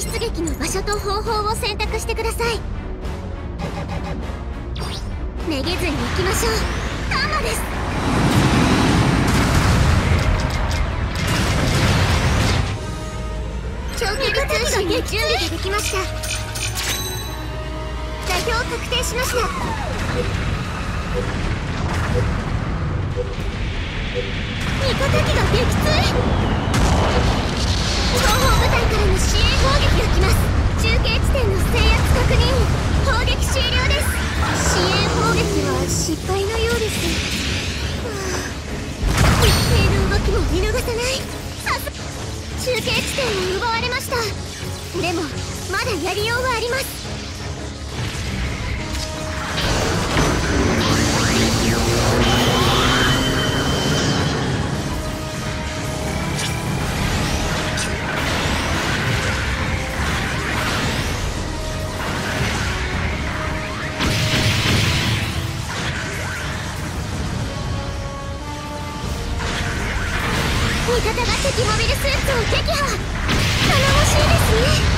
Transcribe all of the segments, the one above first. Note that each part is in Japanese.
出撃の場所と方法を選択してください。めげずに行きましょう。カンマです。長距離通信に準備ができました。座標を確定しました。味方機が撃墜。後方部隊からの支援砲撃が来ます中継地点の制圧確認砲撃終了です支援砲撃は失敗のようですはあ一定の動きも見逃さないさす中継地点を奪われました。でもまだやりようはあります。味方が敵モビルスーツを撃破。頼もしいですね。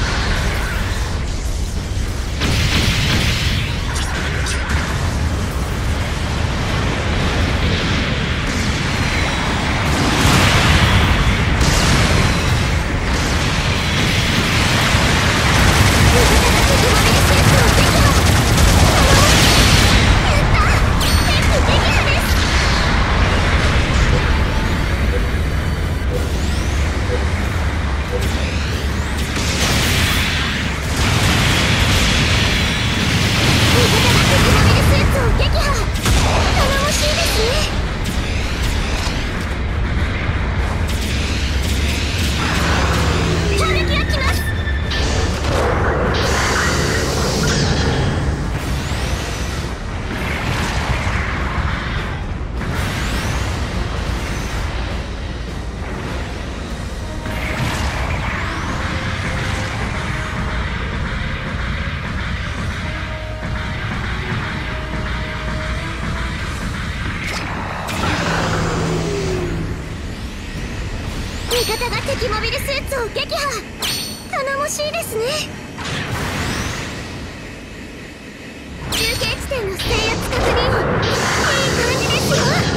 方が敵モビルスーツを撃破。頼もしいですね。中継地点の制圧確認いい感じですよ。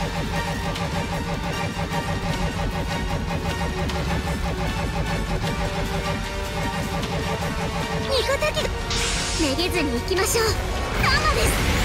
味方機がめげずに行きましょう。タマです。